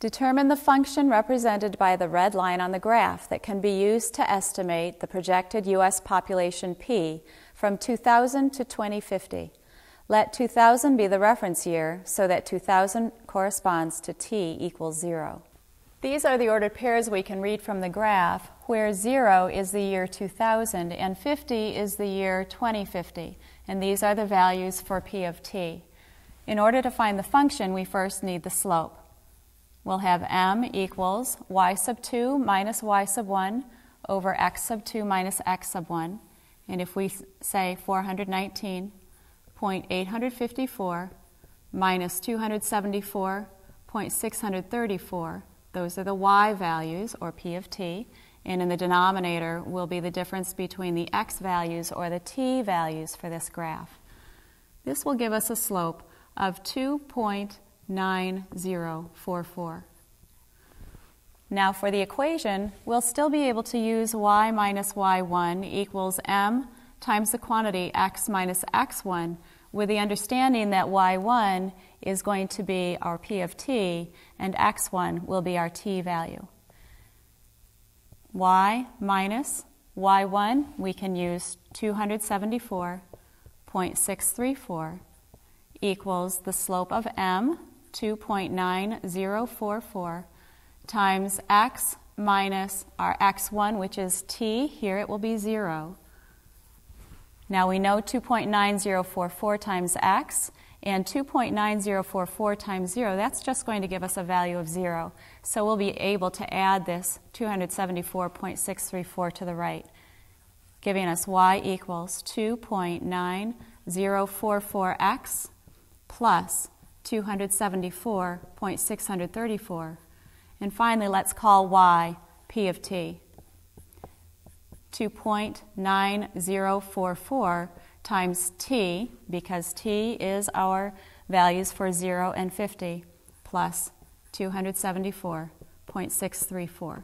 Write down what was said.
Determine the function represented by the red line on the graph that can be used to estimate the projected U.S. population P from 2000 to 2050. Let 2000 be the reference year so that 2000 corresponds to t equals 0. These are the ordered pairs we can read from the graph, where 0 is the year 2000 and 50 is the year 2050, and these are the values for p of t. In order to find the function, we first need the slope. We'll have m equals y sub 2 minus y sub 1 over x sub 2 minus x sub 1. And if we say 419.854 minus 274.634, those are the y values, or p of t, and in the denominator will be the difference between the x values or the t values for this graph. This will give us a slope of 2.8 9044. Now for the equation, we'll still be able to use y minus y1 equals m times the quantity x minus x1 with the understanding that y1 is going to be our p of t and x1 will be our t value. y minus y1, we can use 274.634 equals the slope of m 2.9044 times x minus our x1, which is t. Here it will be 0. Now we know 2.9044 times x, and 2.9044 times 0, that's just going to give us a value of 0. So we'll be able to add this 274.634 to the right, giving us y equals 2.9044x plus 274.634. And finally, let's call y p of t. 2.9044 times t, because t is our values for 0 and 50, plus 274.634.